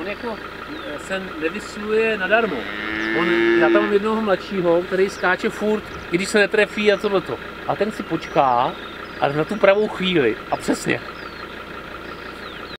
on jako eh, se nevysiluje nadarmo. On, já tam mám jednoho mladšího, který skáče furt, když se netrefí a tohleto. A ten si počká, a na tu pravou chvíli. A přesně.